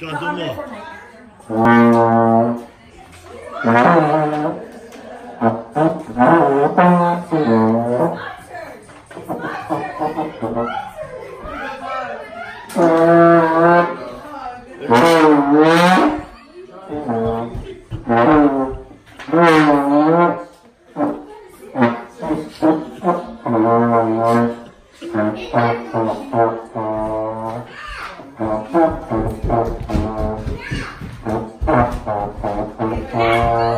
Şu an donlu. Thank you. Uh, uh, uh.